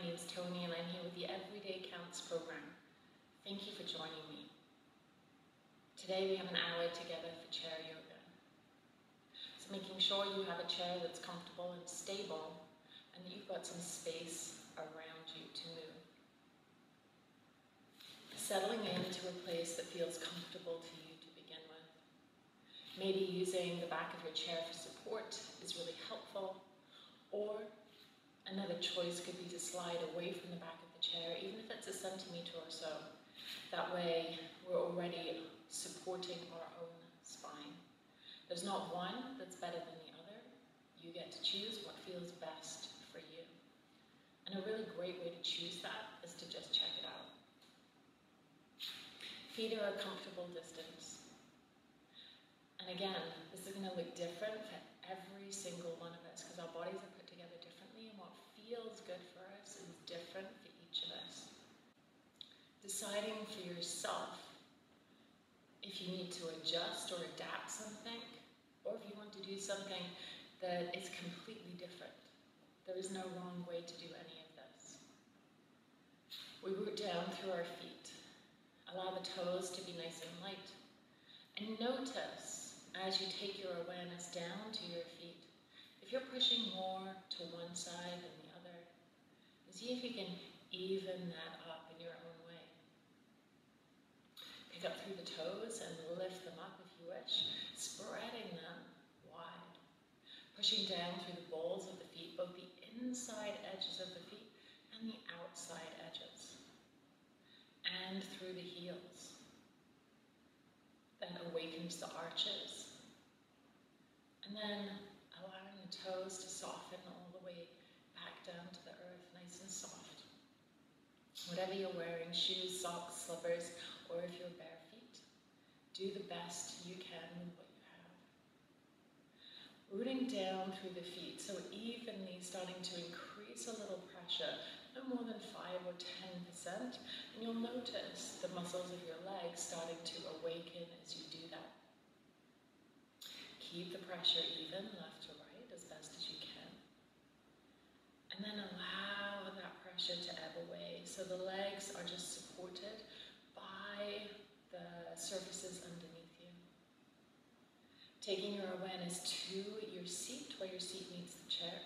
My name is Tony and I'm here with the Every Day Counts program. Thank you for joining me. Today we have an hour together for chair yoga. So making sure you have a chair that's comfortable and stable and that you've got some space around you to move. Settling into a place that feels comfortable to you to begin with. Maybe using the back of your chair for support is really helpful or Another choice could be to slide away from the back of the chair, even if it's a centimetre or so. That way, we're already supporting our own spine. There's not one that's better than the other. You get to choose what feels best for you. And a really great way to choose that is to just check it out. Feet are a comfortable distance. And again, this is going to look different for every single one of us because our bodies are feels good for us is different for each of us. Deciding for yourself if you need to adjust or adapt something, or if you want to do something that is completely different. There is no wrong way to do any of this. We root down through our feet. Allow the toes to be nice and light. And notice as you take your awareness down to your feet, if you're pushing more to one side than See if you can even that up in your own way. Pick up through the toes and lift them up if you wish, spreading them wide. Pushing down through the balls of the feet, both the inside edges of the feet and the outside edges. And through the heels. That awakens the arches. And then allowing the toes to soften all the way back down to the soft. Whatever you're wearing, shoes, socks, slippers, or if you're bare feet, do the best you can with what you have. Rooting down through the feet, so evenly starting to increase a little pressure, no more than 5 or 10%, and you'll notice the muscles of your legs starting to awaken as you do that. Keep the pressure even, left to right, as best as you can. And then allow that pressure to ebb away. So the legs are just supported by the surfaces underneath you. Taking your awareness to your seat, where your seat meets the chair.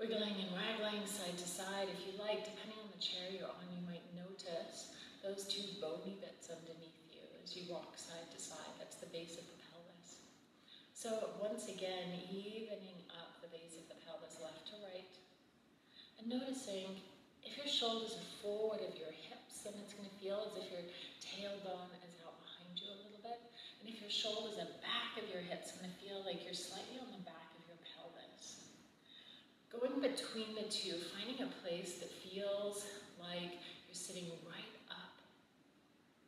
Wiggling and waggling side to side. If you like, depending on the chair you're on, you might notice those two bony bits underneath you as you walk side to side. That's the base of the pelvis. So once again, evening up the base of the pelvis left to right. And noticing if your shoulders are forward of your hips, then it's going to feel as if your tailbone is out behind you a little bit. And if your shoulders are back of your hips, it's going to feel like you're slightly on the back of your pelvis. Going between the two, finding a place that feels like you're sitting right up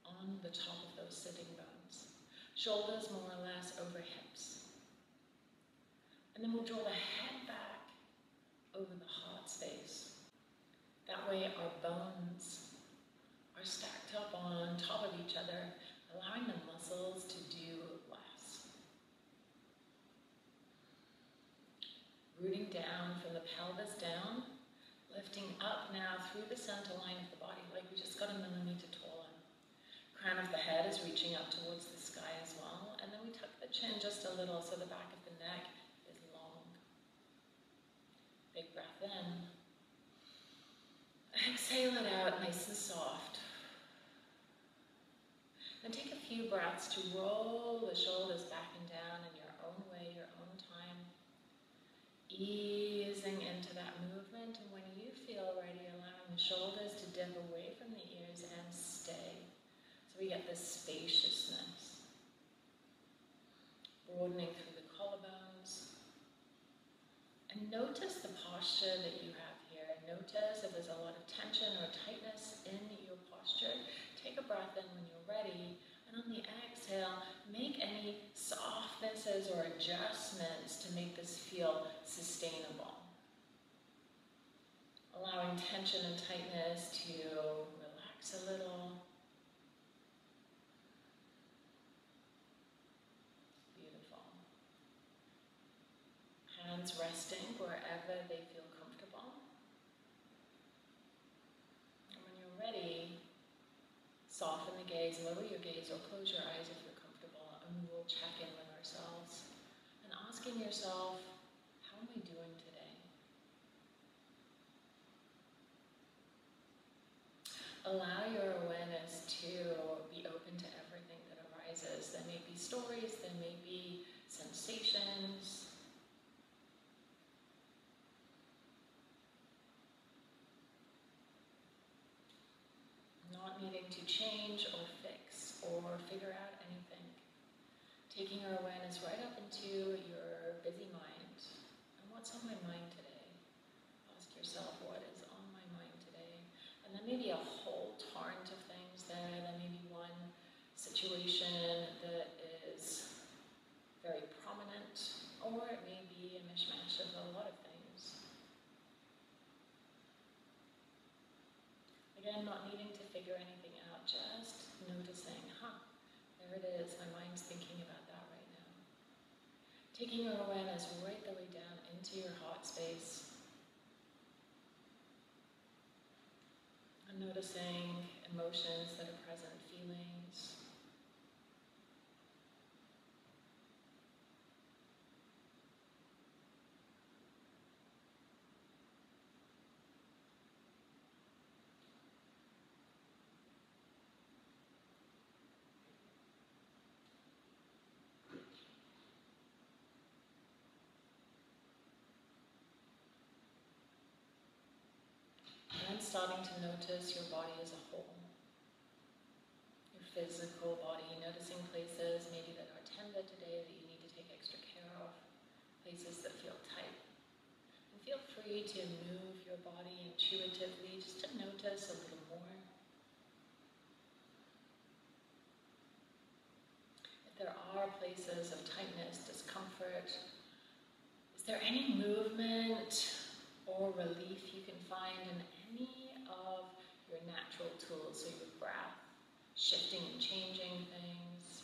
on the top of those sitting bones. Shoulders more or less over hips. And then we'll draw the head back over the heart space. That way our bones are stacked up on top of each other, allowing the muscles to do less. Rooting down from the pelvis down, lifting up now through the center line of the body, like we just got a millimeter taller. Crown of the head is reaching up towards the sky as well, and then we tuck the chin just a little so the back of the neck Big breath in. Exhale it out nice and soft. Then take a few breaths to roll the shoulders back and down in your own way, your own time. Easing into that movement, and when you feel ready, allowing the shoulders to dip away from the ears and stay. So we get this spaciousness. Broadening through. Notice the posture that you have here. Notice if there's a lot of tension or tightness in your posture. Take a breath in when you're ready. And on the exhale, make any softnesses or adjustments to make this feel sustainable. Allowing tension and tightness to relax a little. hands resting wherever they feel comfortable. And when you're ready, soften the gaze, lower your gaze, or close your eyes if you're comfortable, and we will check in with ourselves. And asking yourself, how am I doing today? Allow your awareness to be open to everything that arises. There may be stories, there may be sensations, to change or fix or figure out anything. Taking your awareness right up into your busy mind. And what's on my mind today? Ask yourself, what is on my mind today? And then maybe a whole torrent of things there. And then maybe one situation that is very prominent, or it may be a mishmash of a lot of things. Again, not needing to figure anything out, just noticing, huh, there it is, my mind's thinking about that right now. Taking your awareness right the way down into your heart space. And noticing emotions that are present, feelings. And then starting to notice your body as a whole. Your physical body, noticing places maybe that are tender today that you need to take extra care of, places that feel tight. And feel free to move your body intuitively just to notice a little more. If there are places of tightness, discomfort, is there any movement or relief you can find in natural tools, so your breath, shifting and changing things.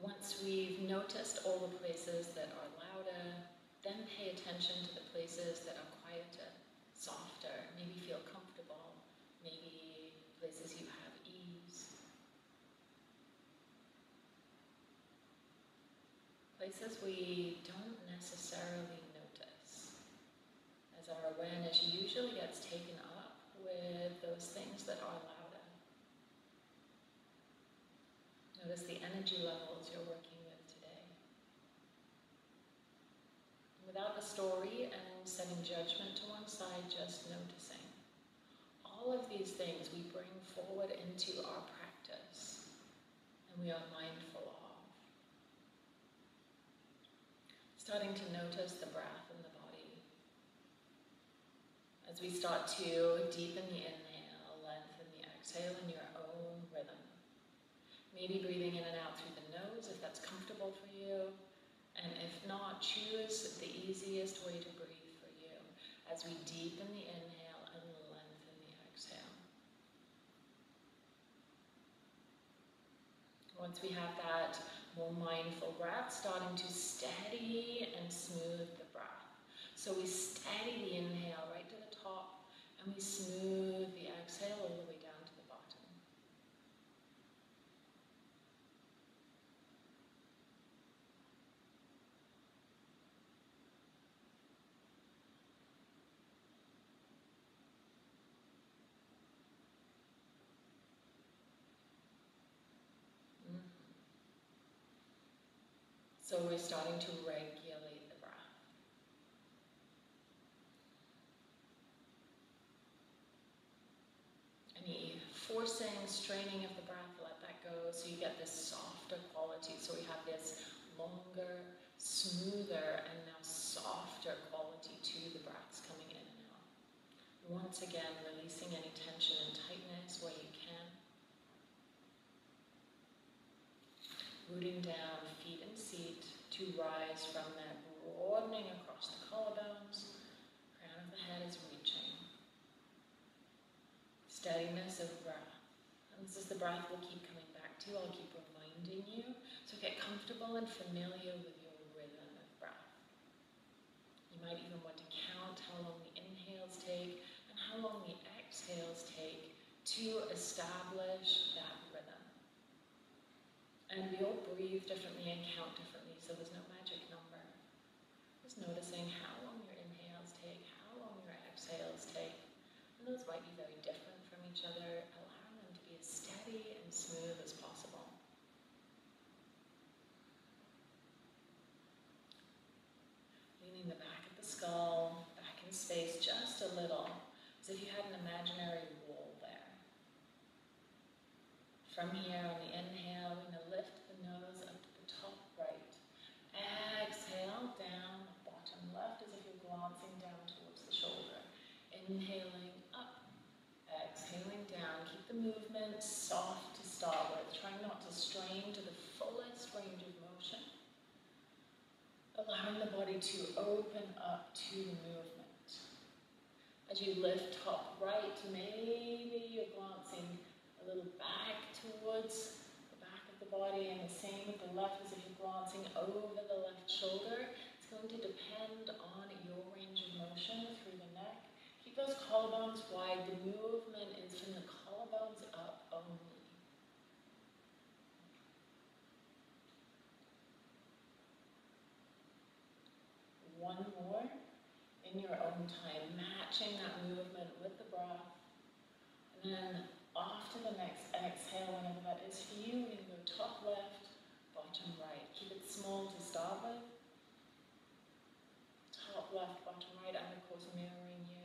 Once we've noticed all the places that are louder, then pay attention to the places that are quieter, softer, maybe feel comfortable, maybe places you have ease. Places we don't necessarily notice, as our awareness usually gets taken up with those things that are louder. Notice the energy levels you're working with today. Without the story and setting judgment to one side, just noticing. All of these things we bring forward into our practice and we are mindful of. Starting to notice the breath in the body. As we start to deepen the the exhale in your own rhythm. Maybe breathing in and out through the nose if that's comfortable for you. And if not, choose the easiest way to breathe for you as we deepen the inhale and lengthen the exhale. Once we have that more mindful breath, starting to steady and smooth the breath. So we steady the inhale right to the top and we smooth the exhale all the way down to the bottom. Mhm. So we're starting to regulate the breath. Any forcing, straining of the breath, let that go so you get this softer quality. So we have this longer, smoother, and now softer quality to the breaths coming in and out. Once again, releasing any tension and tightness where you can. Rooting down, to rise from that broadening across the collarbones. Crown of the head is reaching. Steadiness of breath. And this is the breath we'll keep coming back to. I'll keep reminding you. So get comfortable and familiar with your rhythm of breath. You might even want to count how long the inhales take and how long the exhales take to establish that. And we all breathe differently and count differently, so there's no magic number. Just noticing how long your inhales take, how long your exhales take. And those might be very different from each other, allowing them to be as steady and smooth as possible. Leaning the back of the skull back in space just a little, as if you had an imaginary wall there. From here on the inhale, we're going to lift the nose up to the top right. Exhale down, bottom left, as if you're glancing down towards the shoulder. Inhaling up, exhaling down. Keep the movement soft to start with. Trying not to strain to the fullest range of motion allowing the body to open up to the movement. As you lift top right, maybe you're glancing a little back towards the back of the body, and the same with the left as if you're glancing over the left shoulder. It's going to depend on your range of motion through the neck. Keep those collarbones wide. The movement is from the collarbones up only. one more in your own time, matching that movement with the breath. And then off to the next exhale, whenever that is for you. We're going to go top left, bottom right. Keep it small to start with. Top left, bottom right, and of course mirroring you.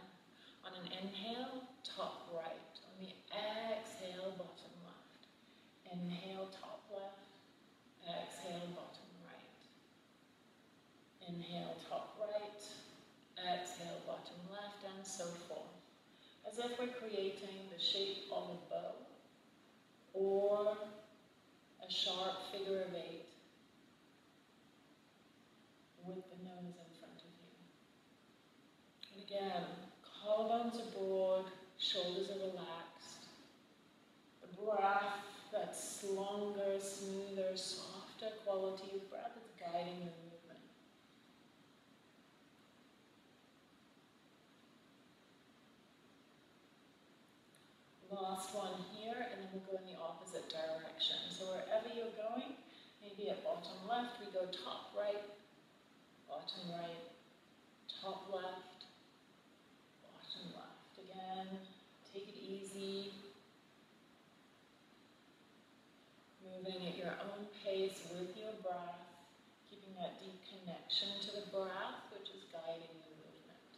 On an inhale, top right. On the exhale, bottom left. Inhale, top left. Exhale, bottom right. Inhale, top right. Exhale, bottom left, and so forth. As if we're creating the shape of a bow or a sharp figure of eight with the nose in front of you. And again, collarbones are broad, shoulders are relaxed. The breath, that's longer, smoother, softer quality of breath is guiding the movement. Last one here, and then we'll go in the opposite direction. So wherever you're going, maybe at bottom left, we go top right, bottom right, top left, bottom left. Again, take it easy. Moving at your pace with your breath, keeping that deep connection to the breath, which is guiding the movement.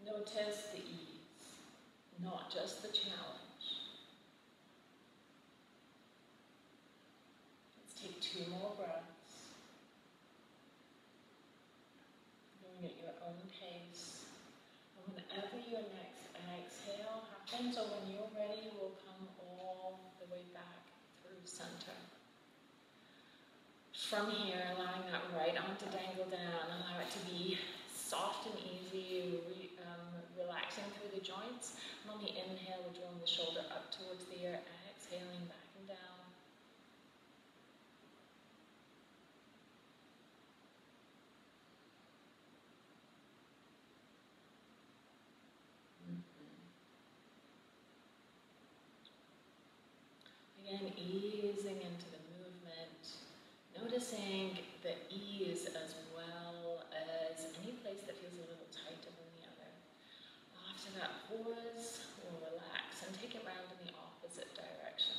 Notice the ease, not just the challenge. Let's take two more breaths. Going at your own pace. And whenever your next exhale happens, or when you're ready, we'll come all the way back through center. From here, allowing that right arm to dangle down, allow it to be soft and easy, re, um, relaxing through the joints. And on the inhale, we're drawing the shoulder up towards the ear, exhaling back and down. Again, easing into the movement, noticing the ease as well as any place that feels a little tighter than the other. After that, pause or relax and take it round in the opposite direction.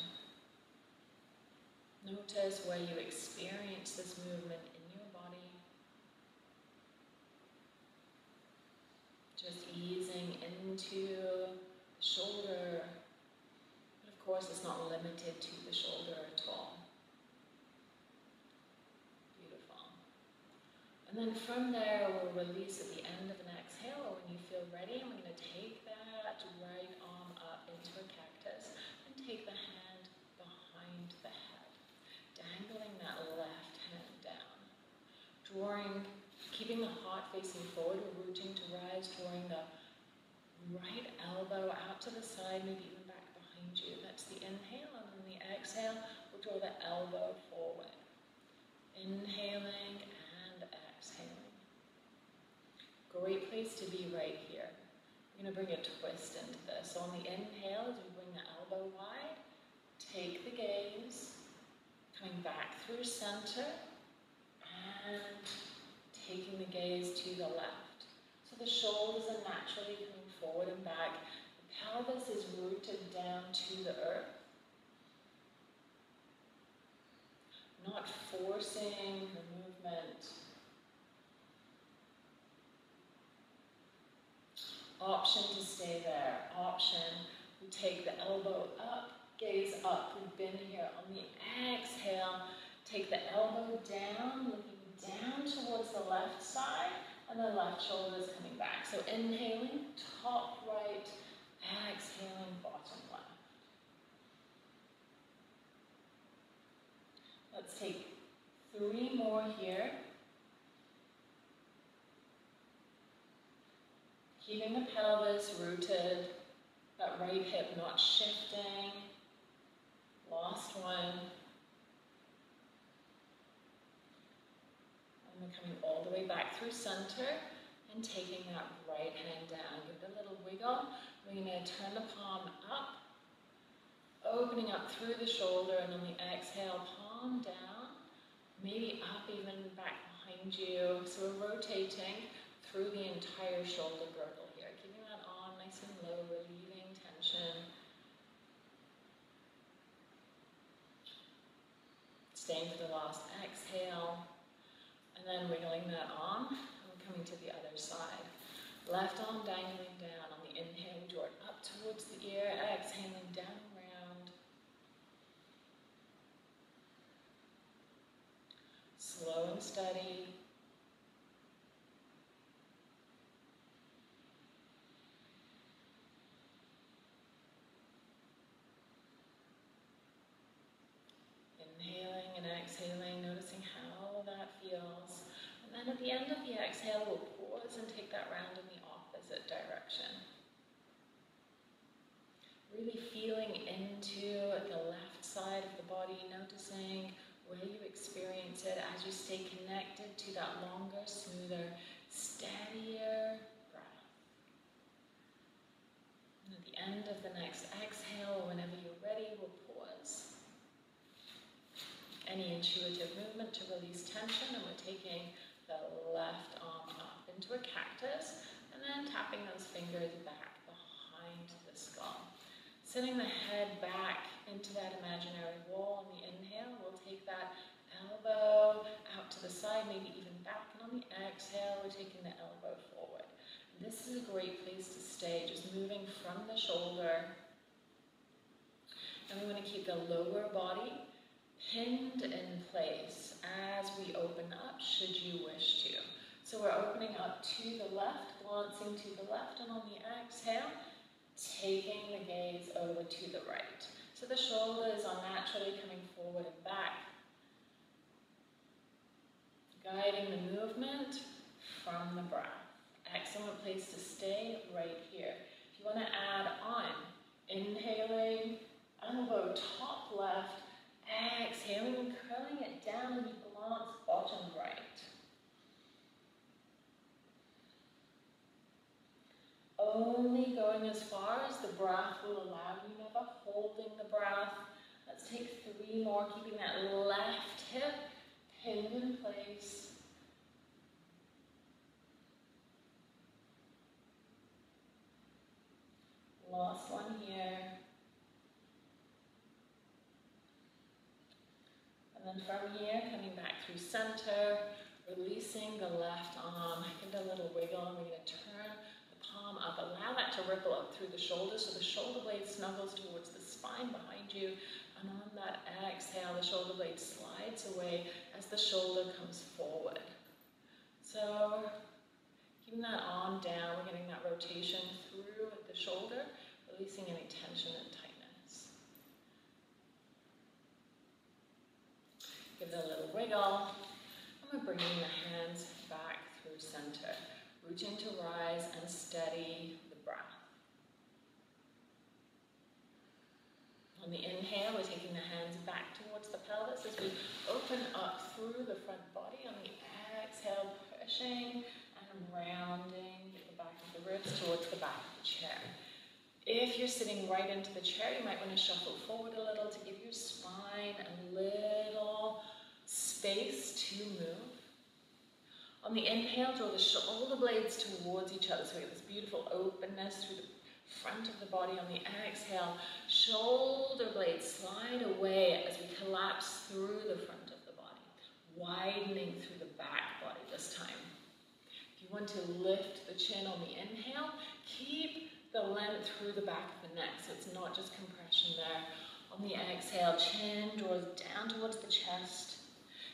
Notice where you experience this movement in your body. Just easing into the shoulder. But of course, it's not limited to the shoulder at all. Beautiful. And then from there, we'll release at the end of an exhale, or when you feel ready, I'm going to take that right arm up into a cactus and take the hand behind the head, dangling that left hand down, drawing Keeping the heart facing forward, we're rooting to rise, drawing the right elbow out to the side, maybe even back behind you. That's the inhale, and then the exhale, we'll draw the elbow forward. Inhaling exhaling. Great place to be right here. We're going to bring a twist into this. So on the inhale, as we bring the elbow wide, take the gaze, coming back through center, and taking the gaze to the left. So the shoulders are naturally coming forward and back. The pelvis is rooted down to the earth. Not forcing the movement. Option to stay there. Option, we take the elbow up, gaze up. We've been here. On the exhale, take the elbow down, looking down towards the left side and the left shoulder is coming back. So inhaling, top right, exhaling, bottom left. Let's take three more here. Keeping the pelvis rooted, that right hip not shifting. Last one. And we're coming all the way back through center and taking that right hand down. Give it a little wiggle. We're going to turn the palm up, opening up through the shoulder, and on the exhale, palm down, maybe up even back behind you. So we're rotating through the entire shoulder girdle here, keeping that arm nice and low, relieving tension. Staying for the last exhale. And then wiggling that arm and coming to the other side. Left arm dangling down. On the inhale, we draw it up towards the ear. Exhaling down around. Slow and steady. Inhaling and exhaling, noticing how that feels. And then at the end of the exhale, we'll pause and take that round in the opposite direction. Really feeling into the left side of the body, noticing where you experience it as you stay connected to that longer, smoother, steadier breath. And at the end of the next exhale, whenever you're ready, we'll pause. Any intuitive movement to release tension, and we're taking the left arm up into a cactus, and then tapping those fingers back behind the skull. Sending the head back into that imaginary wall on the inhale, we'll take that elbow out to the side, maybe even back, and on the exhale, we're taking the elbow forward. This is a great place to stay, just moving from the shoulder. And we want to keep the lower body pinned in place as we open up, should you wish to. So we're opening up to the left, glancing to the left, and on the exhale, taking the gaze over to the right. So the shoulders are naturally coming forward and back, guiding the movement from the breath. Excellent place to stay right here. If you want to add on, inhaling, elbow top left, Exhaling curling it down and you glance bottom right. Only going as far as the breath will allow you, never holding the breath. Let's take three more, keeping that left hip pinned in place. Last one here. And then from here, coming back through center, releasing the left arm, give it a little wiggle, and we're going to turn the palm up. Allow that to ripple up through the shoulder, so the shoulder blade snuggles towards the spine behind you. And on that exhale, the shoulder blade slides away as the shoulder comes forward. So keeping that arm down, we're getting that rotation through the shoulder, releasing any tension and tightness. A little wiggle. And we're bringing the hands back through center, rooting to rise and steady the breath. On the inhale, we're taking the hands back towards the pelvis as we open up through the front body. On the exhale, pushing and rounding the back of the ribs towards the back of the chair. If you're sitting right into the chair, you might want to shuffle forward a little to give your spine a little space to move. On the inhale, draw the shoulder blades towards each other so we have this beautiful openness through the front of the body on the exhale. Shoulder blades slide away as we collapse through the front of the body, widening through the back body this time. If you want to lift the chin on the inhale, keep the length through the back of the neck so it's not just compression there. On the exhale, chin draws down towards the chest.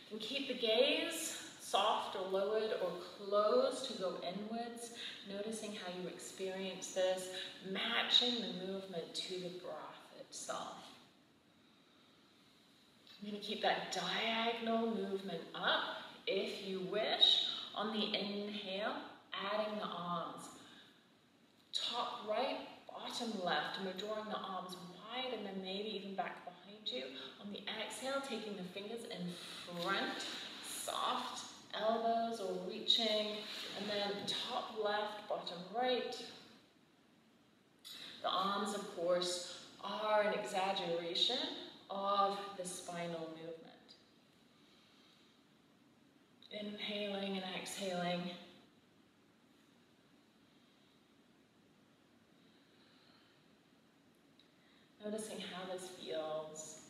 Can keep the gaze soft or lowered or closed to go inwards, noticing how you experience this, matching the movement to the breath itself. I'm going to keep that diagonal movement up if you wish. On the inhale, adding the arms. Top right, bottom left, and we're drawing the arms wide and then maybe even back behind you. On the exhale, taking the fingers in front, soft elbows or reaching, and then top left, bottom right. The arms, of course, are an exaggeration of the spinal movement. Inhaling and exhaling. Noticing how this feels.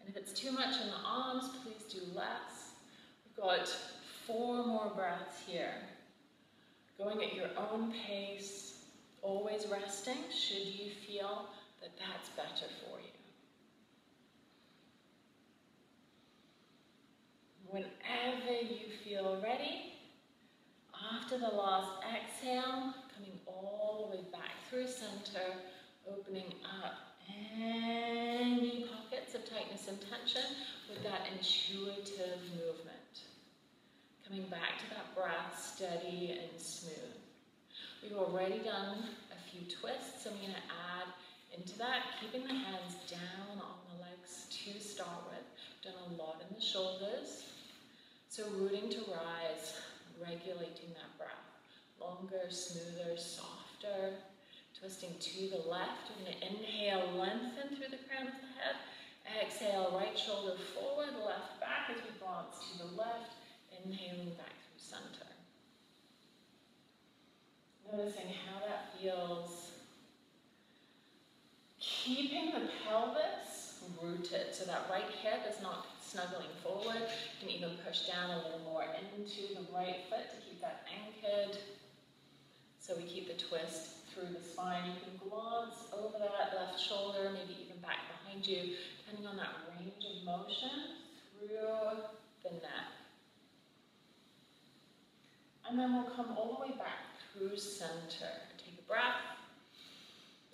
And if it's too much in the arms, please do less. We've got four more breaths here. Going at your own pace, always resting should you feel that that's better for you. Whenever you feel ready, after the last exhale, coming all the way back through center, opening up any pockets of tightness and tension with that intuitive movement. Coming back to that breath, steady and smooth. We've already done a few twists. so I'm going to add into that, keeping the hands down on the legs to start with. Done a lot in the shoulders. So rooting to rise, regulating that breath. Longer, smoother, softer. Twisting to the left. We're going to inhale, lengthen through the crown of the head. Exhale, right shoulder forward, left back as we glance to the left. Inhaling back through center. Noticing how that feels. Keeping the pelvis rooted so that right hip is not snuggling forward. You can even push down a little more into the right foot to keep that anchored. So we keep the twist through the spine. You can glance over that left shoulder, maybe even back behind you, depending on that range of motion through the neck. And then we'll come all the way back through center. Take a breath,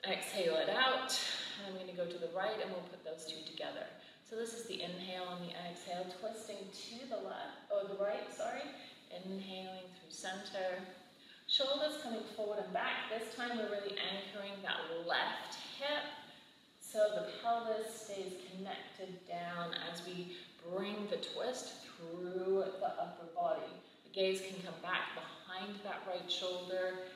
exhale it out, and I'm going to go to the right and we'll put those two together. So this is the inhale and the exhale, twisting to the left, or the right, sorry. Inhaling through center, Shoulders coming forward and back. This time we're really anchoring that left hip so the pelvis stays connected down as we bring the twist through the upper body. The gaze can come back behind that right shoulder,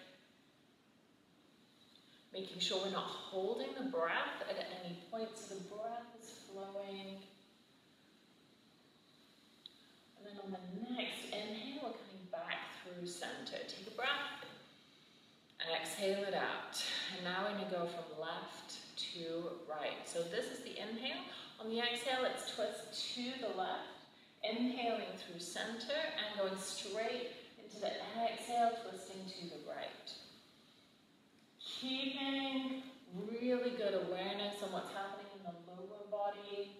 making sure we're not holding the breath at any point so the breath is flowing. And then on the next inhale, we're coming back through center. Take breath. Exhale it out. And now we're going to go from left to right. So this is the inhale. On the exhale, let's twist to the left. Inhaling through center and going straight Into the exhale, twisting to the right. Keeping really good awareness on what's happening in the lower body.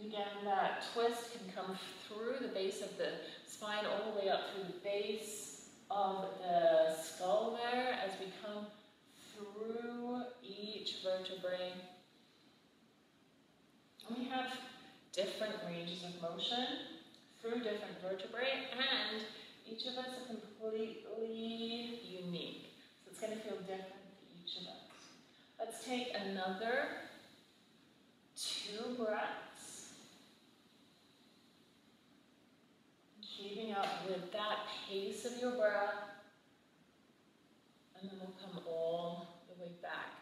Again, that twist can come through the base of the spine all the way up through the base of the skull there as we come through each vertebrae. And we have different ranges of motion through different vertebrae and each of us are completely unique. So it's going to feel different for each of us. Let's take another two breaths. Keeping up with that pace of your breath. And then we'll come all the way back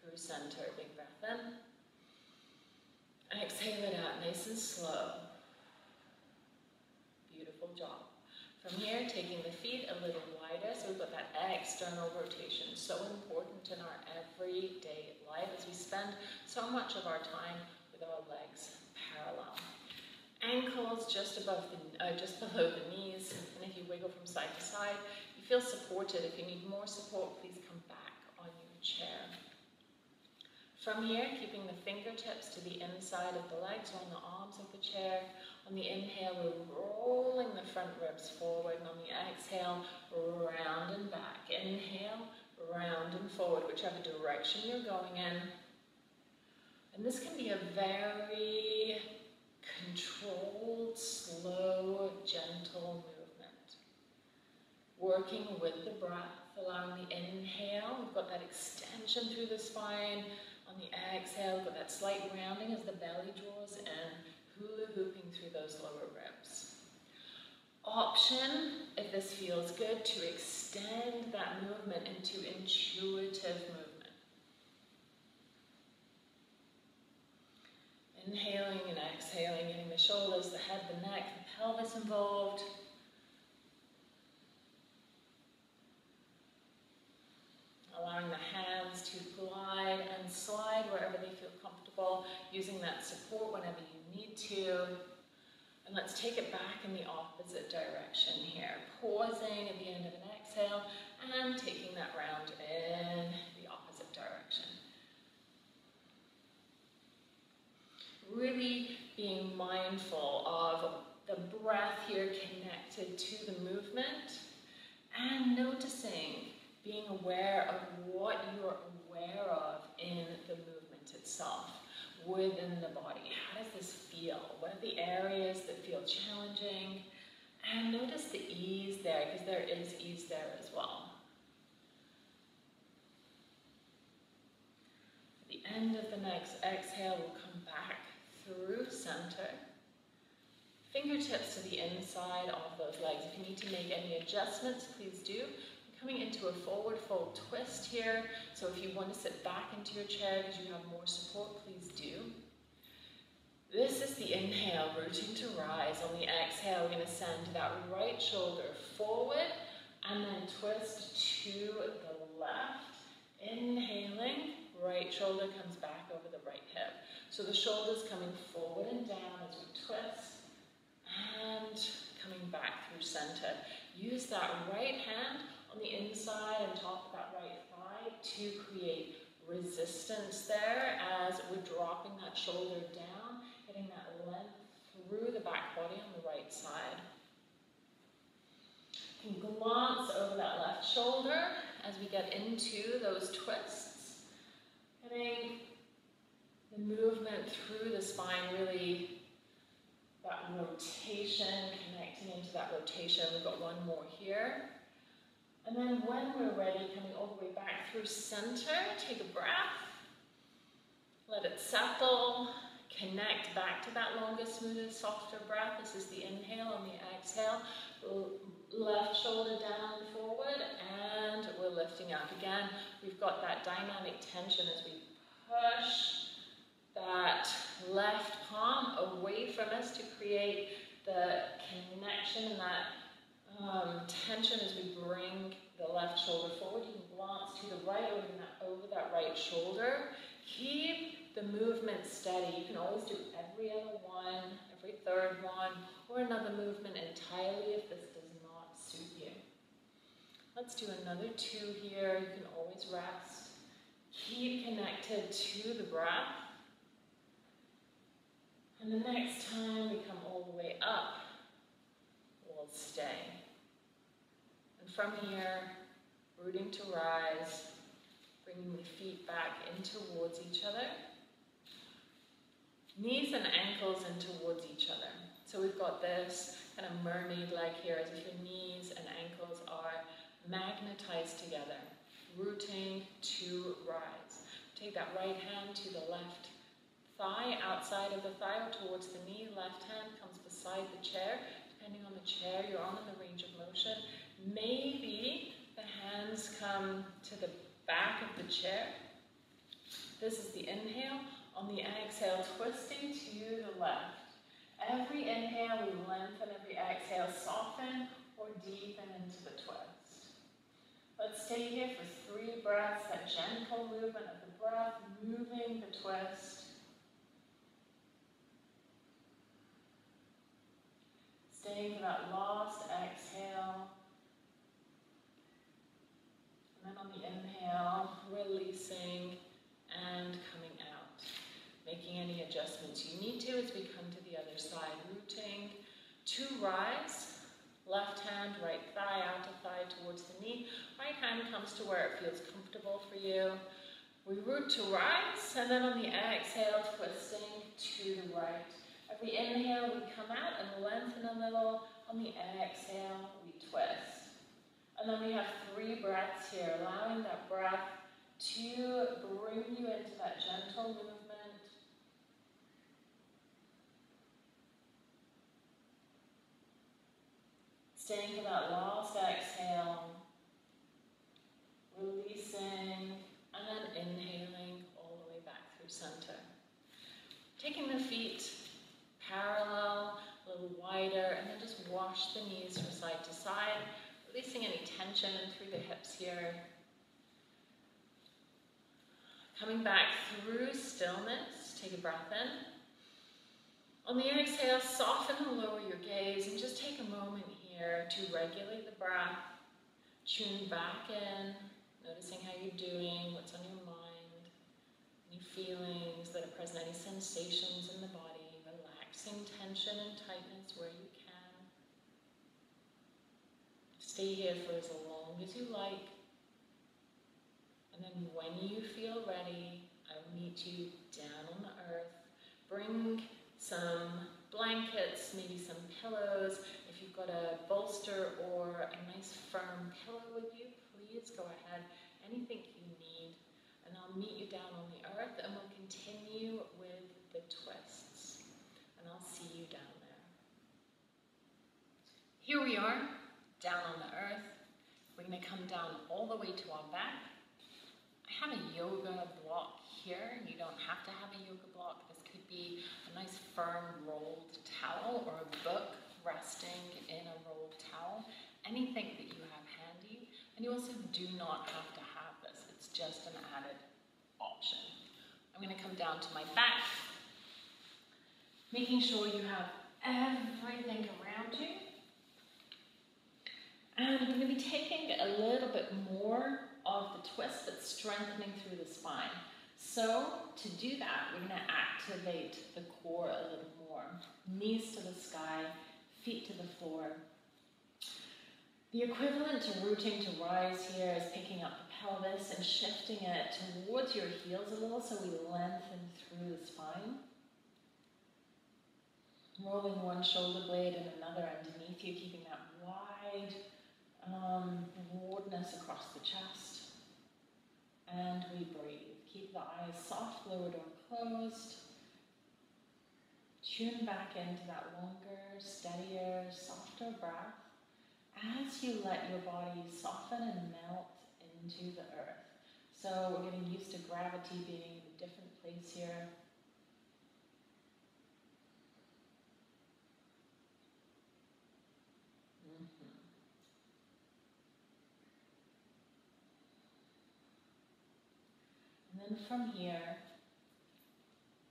through center. Big breath in. And exhale it out nice and slow. Beautiful job. From here, taking the feet a little wider, so we've got that external rotation, so important in our everyday life as we spend so much of our time with our legs parallel. Ankles just above the, uh, just below the knees, and if you wiggle from side to side, you feel supported. If you need more support, please come back on your chair. From here, keeping the fingertips to the inside of the legs or on the arms of the chair, on the inhale, we're rolling the front ribs forward, and on the exhale, round and back. Inhale, round and forward, whichever direction you're going in. And this can be a very controlled, slow, gentle movement. Working with the breath, allowing the inhale, we've got that extension through the spine. On the exhale, we've got that slight rounding as the belly draws in hula hooping through those lower ribs. Option, if this feels good, to extend that movement into intuitive movement. Inhaling and exhaling, getting the shoulders, the head, the neck, the pelvis involved. Allowing the hands to glide and slide wherever they feel comfortable, using that support whenever you need to. And let's take it back in the opposite direction here. Pausing at the end of an exhale and taking that round in the opposite direction. Really being mindful of the breath here connected to the movement and noticing, being aware of what you're aware of in the movement itself within the body. How does this feel? What are the areas that feel challenging? And notice the ease there, because there is ease there as well. At the end of the next exhale, we'll through center. Fingertips to the inside of those legs. If you need to make any adjustments, please do. Coming into a forward fold twist here. So if you want to sit back into your chair because you have more support, please do. This is the inhale, rooting to rise. On the exhale, we're going to send that right shoulder forward and then twist to the left. Inhaling, right shoulder comes back over the right hip. So the shoulder's coming forward and down as we twist and coming back through center. Use that right hand on the inside and top of that right thigh to create resistance there as we're dropping that shoulder down, getting that length through the back body on the right side. You can glance over that left shoulder as we get into those twists. Getting the movement through the spine really that rotation, connecting into that rotation. We've got one more here. And then when we're ready, coming all the way back through center, take a breath. Let it settle. Connect back to that longer, smoother, softer breath. This is the inhale and the exhale. Left shoulder down forward, and we're lifting up. Again, we've got that dynamic tension as we push that left palm away from us to create the connection and that um, tension as we bring the left shoulder forward. You can glance to the right over that, over that right shoulder. Keep the movement steady. You can always do every other one, every third one, or another movement entirely if this does not suit you. Let's do another two here. You can always rest. Keep connected to the breath. And the next time we come all the way up, we'll stay. And from here, rooting to rise, bringing the feet back in towards each other. Knees and ankles in towards each other. So we've got this kind of mermaid leg here as if your knees and ankles are magnetized together, rooting to rise. Take that right hand to the left thigh, outside of the thigh or towards the knee. Left hand comes beside the chair. Depending on the chair you're on in the range of motion. Maybe the hands come to the back of the chair. This is the inhale. On the exhale, twisting to the left. Every inhale, we lengthen. Every exhale, soften or deepen into the twist. Let's stay here for three breaths, that gentle movement of the breath, moving the twist. Staying for that last exhale. And then on the inhale, releasing and coming out. Making any adjustments you need to as we come to the other side. Rooting to rise. Left hand, right thigh, out outer thigh towards the knee. Right hand comes to where it feels comfortable for you. We root to rise, and then on the exhale, twisting to the right. Every inhale, we come out and lengthen a little. On the exhale, we twist. And then we have three breaths here, allowing that breath to bring you into that gentle movement. Staying for that last exhale, releasing, and then inhaling all the way back through center. Taking the feet parallel, a little wider, and then just wash the knees from side to side, releasing any tension through the hips here. Coming back through stillness, take a breath in. On the exhale, soften and lower your gaze and just take a moment here to regulate the breath. Tune back in, noticing how you're doing, what's on your mind, any feelings that are present, any sensations in the body tension and tightness where you can. Stay here for as long as you like. And then when you feel ready, I will meet you down on the earth. Bring some blankets, maybe some pillows. If you've got a bolster or a nice firm pillow with you, please go ahead. Anything you need. And I'll meet you down on the earth and we'll continue with the twist I'll you down there. Here we are, down on the earth. We're going to come down all the way to our back. I have a yoga block here. You don't have to have a yoga block. This could be a nice firm rolled towel or a book resting in a rolled towel. Anything that you have handy. And you also do not have to have this. It's just an added option. I'm going to come down to my back making sure you have everything around you. And we're going to be taking a little bit more of the twist, but strengthening through the spine. So to do that, we're going to activate the core a little more. Knees to the sky, feet to the floor. The equivalent to rooting to rise here is picking up the pelvis and shifting it towards your heels a little so we lengthen through the spine rolling one shoulder blade and another underneath you, keeping that wide um, broadness across the chest. And we breathe. Keep the eyes soft, lowered or closed. Tune back into that longer, steadier, softer breath as you let your body soften and melt into the earth. So we're getting used to gravity being in a different place here. And then from here,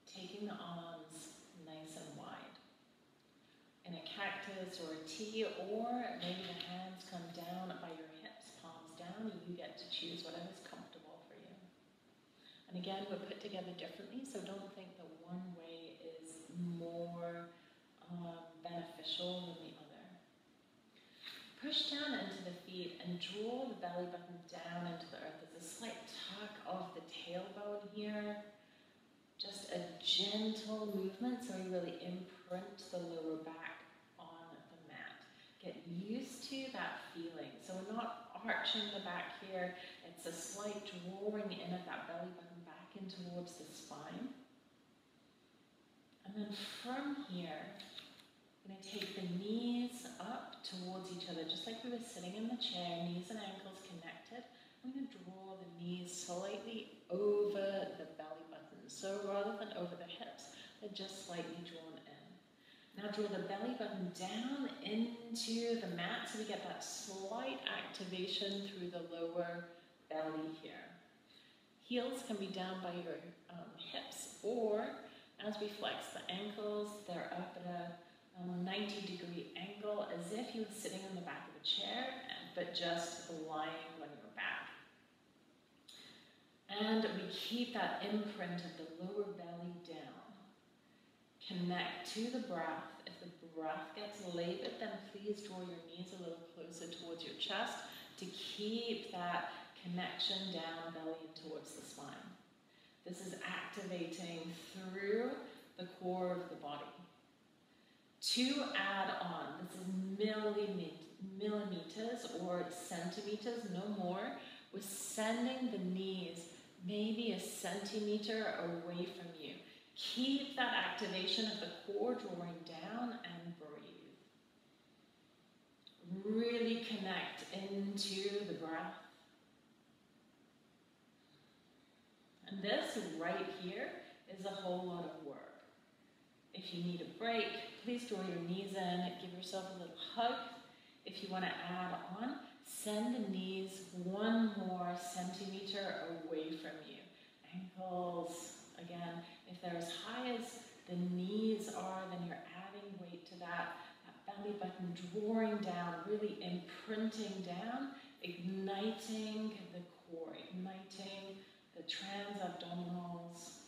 taking the arms nice and wide. In a cactus or a T, or maybe the hands come down by your hips, palms down, you get to choose whatever's comfortable for you. And again, we're put together differently, so don't think that one way is more um, beneficial than the other. Push down into the feet and draw the belly button down into the earth. There's a slight tuck of the tailbone here. Just a gentle movement so we really imprint the lower back on the mat. Get used to that feeling. So we're not arching the back here. It's a slight drawing in of that belly button back in towards the spine. And then from here, Going to take the knees up towards each other, just like we were sitting in the chair, knees and ankles connected. I'm going to draw the knees slightly over the belly button. So rather than over the hips, they're just slightly drawn in. Now draw the belly button down into the mat so we get that slight activation through the lower belly here. Heels can be down by your um, hips or as we flex the ankles, they're up at a um, 90 degree angle as if you were sitting on the back of a chair, but just lying on your back. And we keep that imprint of the lower belly down. Connect to the breath. If the breath gets labored, then please draw your knees a little closer towards your chest to keep that connection down belly and towards the spine. This is activating through the core of the body. To add on, this is millimeters or centimeters, no more. We're sending the knees maybe a centimeter away from you. Keep that activation of the core drawing down and breathe. Really connect into the breath. And this right here is a whole lot of work. If you need a break, please draw your knees in, give yourself a little hug. If you want to add on, send the knees one more centimeter away from you. Ankles, again, if they're as high as the knees are, then you're adding weight to that. That belly button drawing down, really imprinting down, igniting the core, igniting the transabdominals,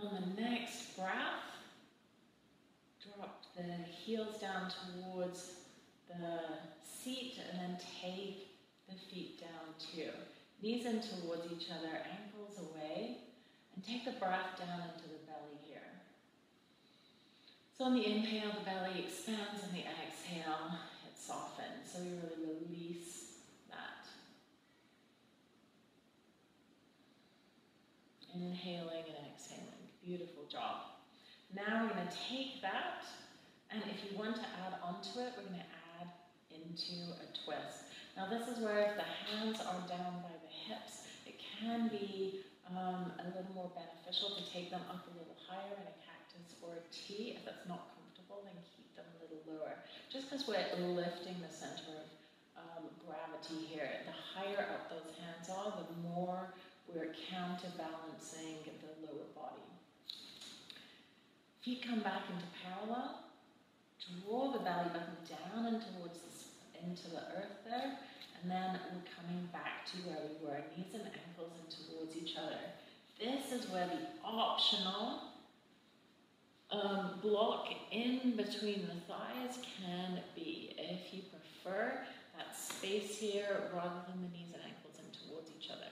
And on the next breath, drop the heels down towards the seat and then take the feet down too. Knees in towards each other, ankles away, and take the breath down into the belly here. So on the inhale, the belly expands, and the exhale, it softens. So we really release that. Inhaling and exhaling. Beautiful job. Now we're going to take that, and if you want to add onto it, we're going to add into a twist. Now this is where if the hands are down by the hips, it can be um, a little more beneficial to take them up a little higher in a cactus or a T. If that's not comfortable, then keep them a little lower. Just because we're lifting the center of um, gravity here, the higher up those hands are, the more we're counterbalancing the lower body. Feet come back into parallel. Draw the belly button down and towards the, into the earth there. And then we're coming back to where we were, knees and ankles and towards each other. This is where the optional um, block in between the thighs can be. If you prefer that space here rather than the knees and ankles and towards each other.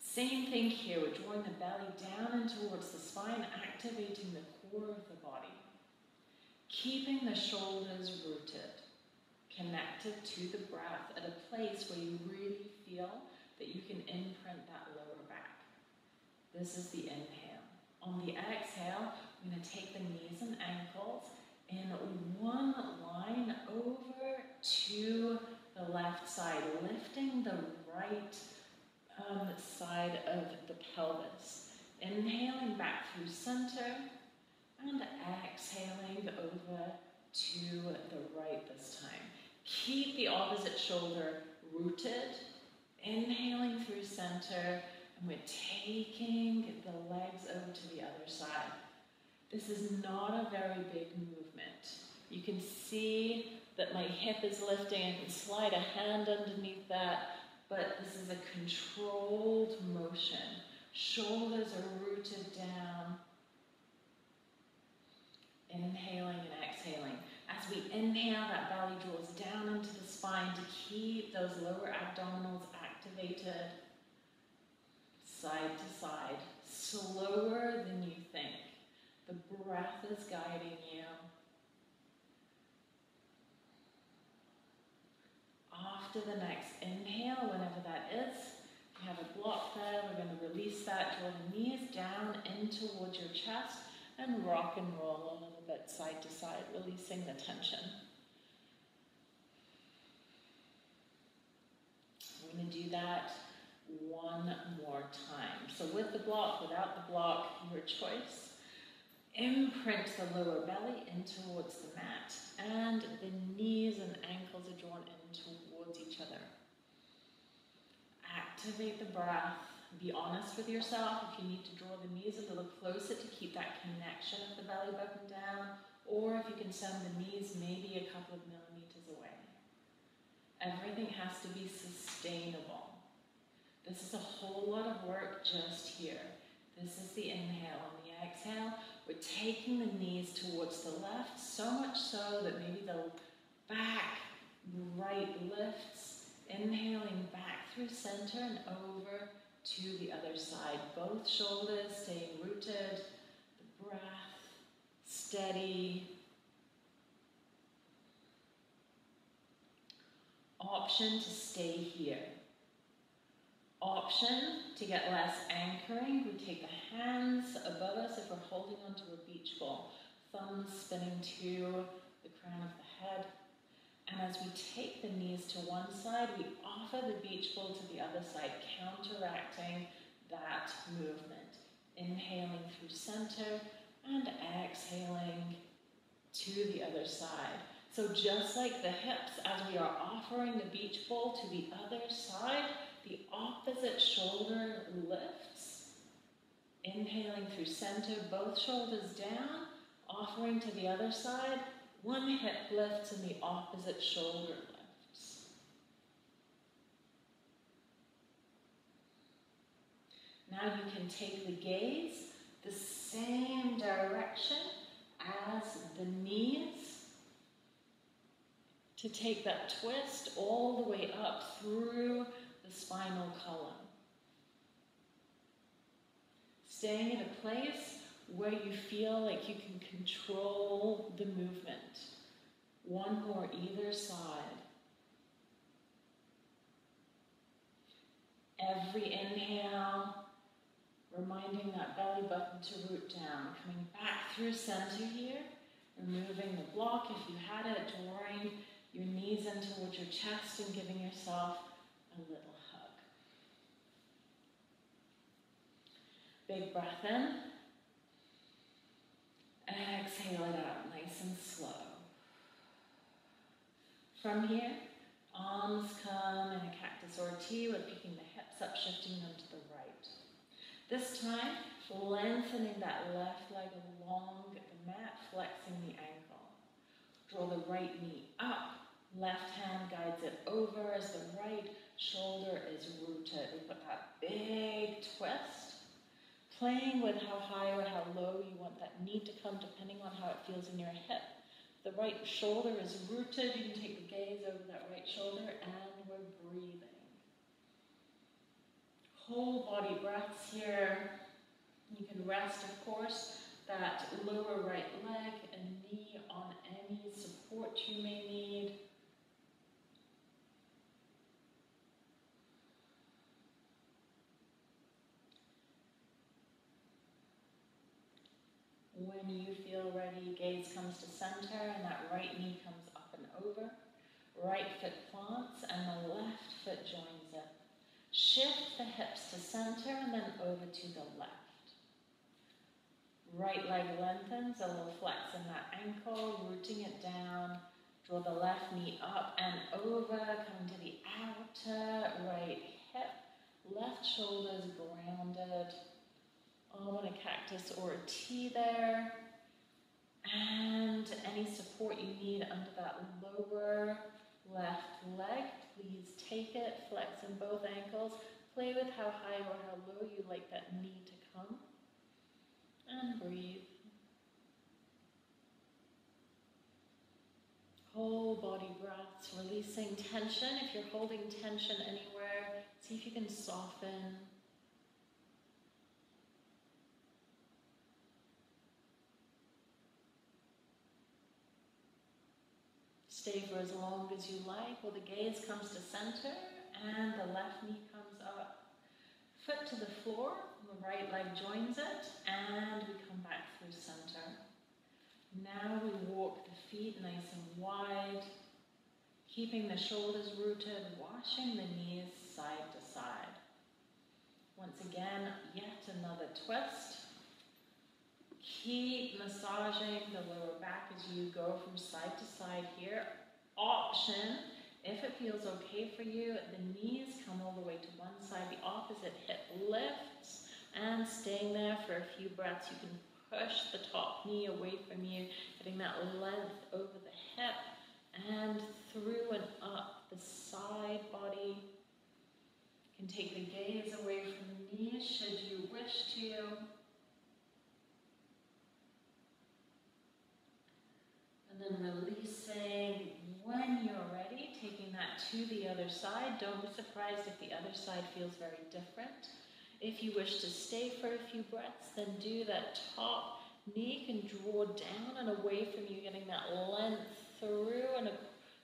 Same thing here, we're drawing the belly down and towards the spine, activating the core of the body. Keeping the shoulders rooted, connected to the breath at a place where you really feel that you can imprint that lower back. This is the inhale. On the exhale, I'm going to take the knees and ankles in one line over to the left side, lifting the right um, side of the pelvis. Inhaling back through center, and exhaling over to the right this time. Keep the opposite shoulder rooted. Inhaling through center And we're taking the legs over to the other side. This is not a very big movement. You can see that my hip is lifting. I can slide a hand underneath that, but this is a controlled motion. Shoulders are rooted down. Inhaling and exhaling. As we inhale, that belly draws down into the spine to keep those lower abdominals activated. Side to side, slower than you think. The breath is guiding you. After the next inhale, whenever that is, you have a block there, we're going to release that, draw the knees down in towards your chest and rock and roll a little bit side to side, releasing the tension. We're going to do that one more time. So with the block, without the block, your choice. Imprint the lower belly in towards the mat and the knees and ankles are drawn in towards each other. Activate the breath be honest with yourself if you need to draw the knees a little closer to keep that connection of the belly button down, or if you can send the knees maybe a couple of millimeters away. Everything has to be sustainable. This is a whole lot of work just here. This is the inhale. On the exhale, we're taking the knees towards the left, so much so that maybe the back right lifts, inhaling back through center and over to the other side. Both shoulders staying rooted, the breath steady. Option to stay here. Option to get less anchoring, we take the hands above us if we're holding onto a beach ball. Thumbs spinning to the crown of the head. And as we take the knees to one side, we offer the beach ball to the other side, counteracting that movement. Inhaling through center and exhaling to the other side. So just like the hips, as we are offering the beach ball to the other side, the opposite shoulder lifts. Inhaling through center, both shoulders down, offering to the other side, one hip lifts and the opposite shoulder lifts. Now you can take the gaze the same direction as the knees to take that twist all the way up through the spinal column. Staying in a place where you feel like you can control the movement. One more either side. Every inhale, reminding that belly button to root down. Coming back through center here, removing the block if you had it, drawing your knees in towards your chest and giving yourself a little hug. Big breath in. Exhale it out nice and slow. From here, arms come in a cactus or a T. We're picking the hips up, shifting them to the right. This time, lengthening that left leg along the mat, flexing the ankle. Draw the right knee up. Left hand guides it over as the right shoulder is rooted. We put that big twist playing with how high or how low you want that knee to come depending on how it feels in your hip. The right shoulder is rooted. You can take the gaze over that right shoulder and we're breathing. Whole body breaths here. You can rest, of course, that lower right leg and knee on any support you may need. When you feel ready, gaze comes to center and that right knee comes up and over. Right foot plants and the left foot joins it. Shift the hips to center and then over to the left. Right leg lengthens, a little flex in that ankle, rooting it down. Draw the left knee up and over, coming to the outer right hip. Left shoulder's grounded. Oh, Arm in a cactus or a T there. And any support you need under that lower left leg, please take it. Flex in both ankles. Play with how high or how low you like that knee to come. And breathe. Whole body breaths, releasing tension. If you're holding tension anywhere, see if you can soften. Stay for as long as you like while the gaze comes to center and the left knee comes up. Foot to the floor, the right leg joins it, and we come back through center. Now we walk the feet nice and wide, keeping the shoulders rooted, washing the knees side to side. Once again, yet another twist. Keep massaging the lower back as you go from side to side here. Option, if it feels okay for you, the knees come all the way to one side, the opposite hip lifts, and staying there for a few breaths. You can push the top knee away from you, getting that length over the hip and through and up the side body. You can take the gaze away from the knees should you wish to. And then releasing when you're ready, taking that to the other side. Don't be surprised if the other side feels very different. If you wish to stay for a few breaths, then do that top knee can draw down and away from you, getting that length through and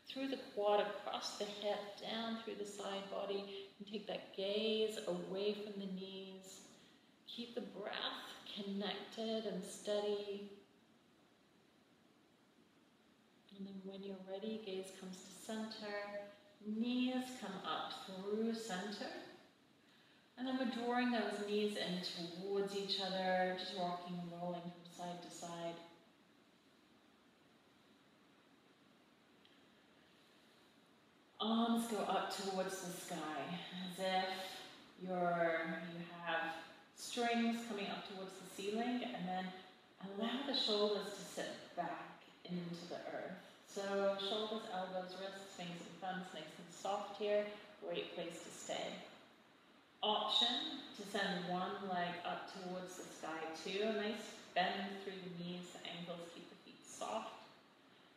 through the quad, across the hip, down through the side body, and take that gaze away from the knees. Keep the breath connected and steady. And then when you're ready, gaze comes to center. Knees come up through center. And then we're drawing those knees in towards each other, just rocking and rolling from side to side. Arms go up towards the sky as if you're, you have strings coming up towards the ceiling and then allow the shoulders to sit back into the earth. So shoulders, elbows, wrists, fingers and thumbs, nice and soft here. Great place to stay. Option to send one leg up towards the sky too. A nice bend through the knees, the ankles, keep the feet soft.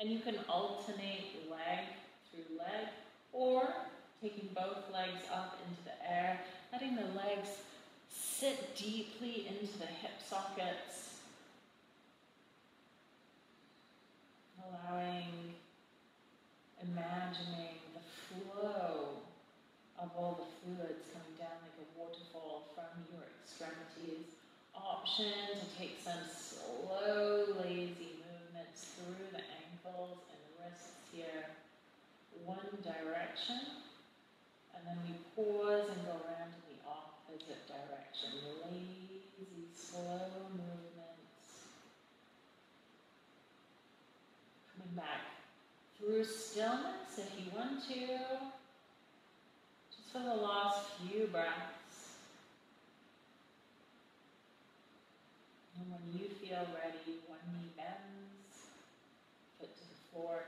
And you can alternate leg through leg or taking both legs up into the air, letting the legs sit deeply into the hip sockets allowing, imagining the flow of all the fluids coming down like a waterfall from your extremities. Option to take some slow, lazy movements through the ankles and the wrists here. One direction. And then we pause and go around in the opposite direction. Lazy, slow movement. Back through stillness if you want to. Just for the last few breaths. And when you feel ready, one knee bends, foot to the floor,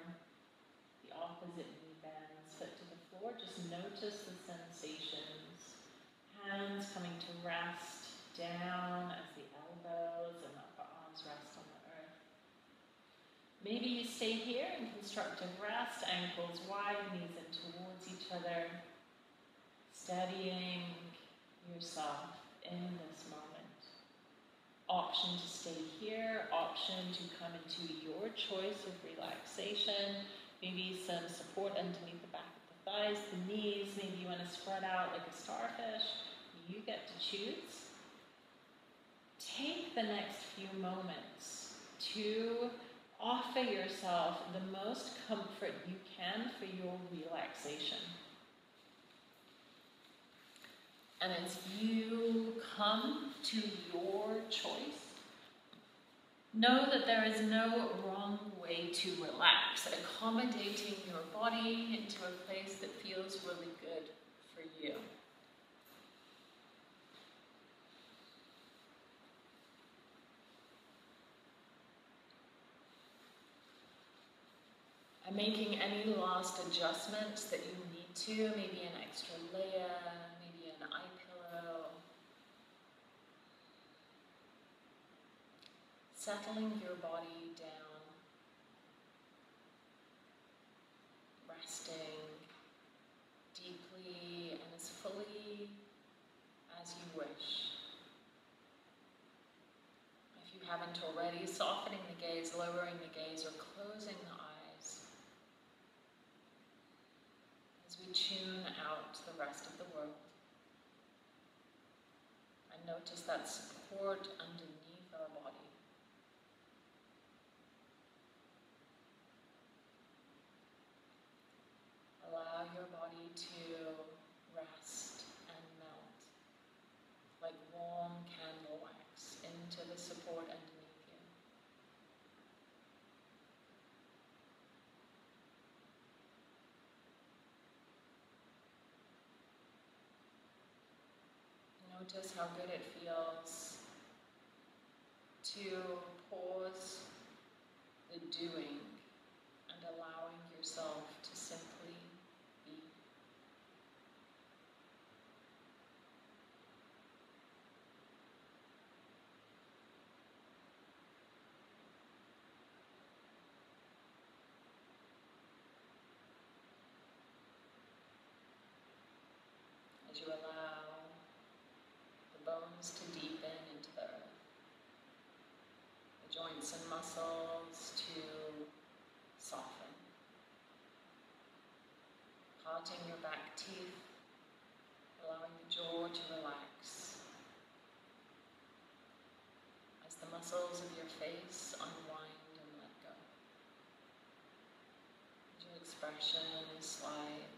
the opposite knee bends, foot to the floor. Just notice the sensations. Hands coming to rest down as the elbows and upper arms rest on Maybe you stay here in constructive rest, ankles wide, knees in towards each other, steadying yourself in this moment. Option to stay here, option to come into your choice of relaxation, maybe some support underneath the back of the thighs, the knees, maybe you want to spread out like a starfish. You get to choose. Take the next few moments to offer yourself the most comfort you can for your relaxation. And as you come to your choice, know that there is no wrong way to relax, accommodating your body into a place that feels really good for you. making any last adjustments that you need to, maybe an extra layer, maybe an eye pillow. Settling your body does that support notice how good it feels to pause the doing and allowing yourself to simply be. As you allow bones to deepen into the earth, the joints and muscles to soften, parting your back teeth, allowing the jaw to relax. As the muscles of your face unwind and let go. Your expression slides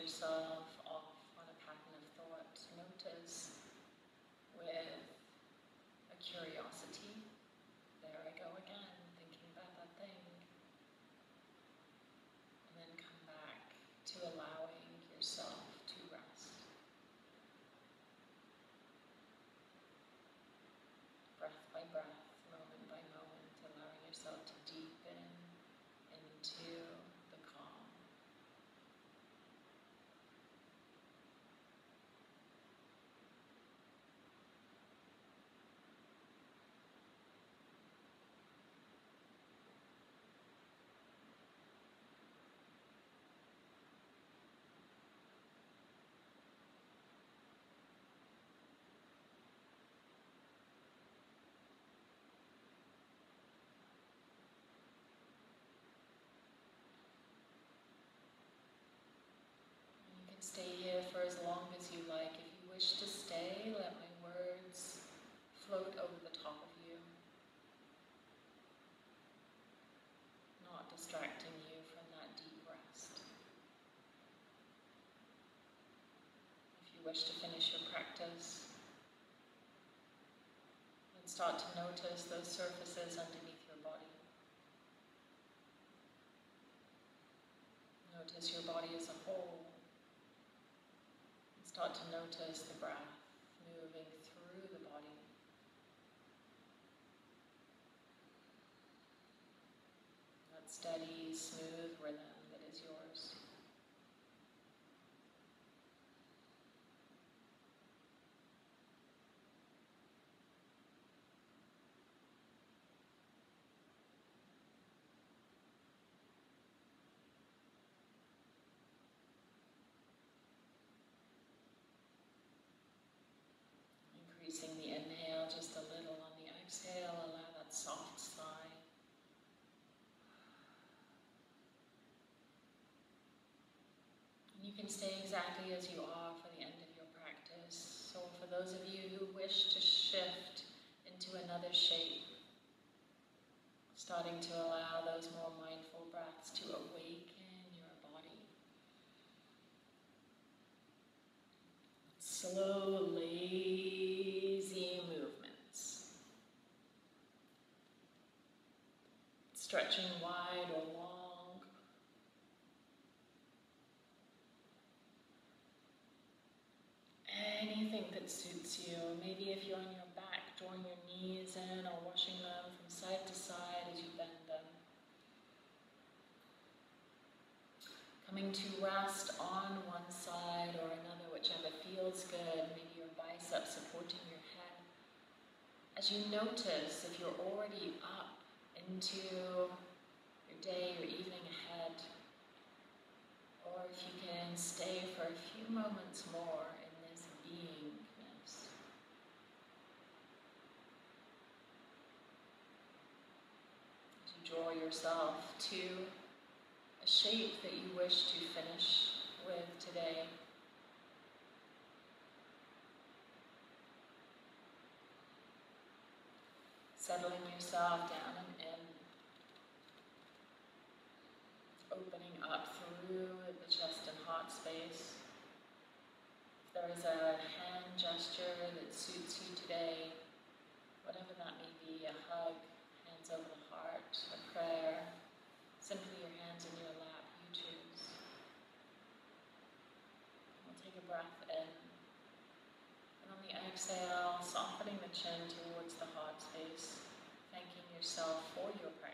yourself. Stay here for as long as you like. If you wish to stay, let my words float over the top of you, not distracting you from that deep rest. If you wish to finish your practice, then start to notice those surfaces underneath your body. Notice your body as a whole. And start to notice the breath moving through the body. That steady, smooth rhythm that is yours. Increasing the inhale just a little on the exhale, allow that soft sigh. And you can stay exactly as you are for the end of your practice. So, for those of you who wish to shift into another shape, starting to allow those more mindful breaths to awaken your body. Slow, lazy movements. Stretching wide or long. Anything that suits you. Maybe if you're on your back, drawing your knees in or washing them from side to side as you bend them. Coming to rest on one side or another, whichever feels good. Maybe your biceps supporting your head. As you notice, if you're already up into your day, your evening ahead, or if you can stay for a few moments more in this beingness. As you draw yourself to a shape that you wish to finish with today. Settling yourself down and in. Opening up through the chest and heart space. If there is a hand gesture that suits you today, whatever that may be, a hug, hands over the heart, a prayer, simply your hands in your lap, you choose. We'll take a breath in. And on the exhale, softening the chin towards the heart space, thanking yourself for your practice.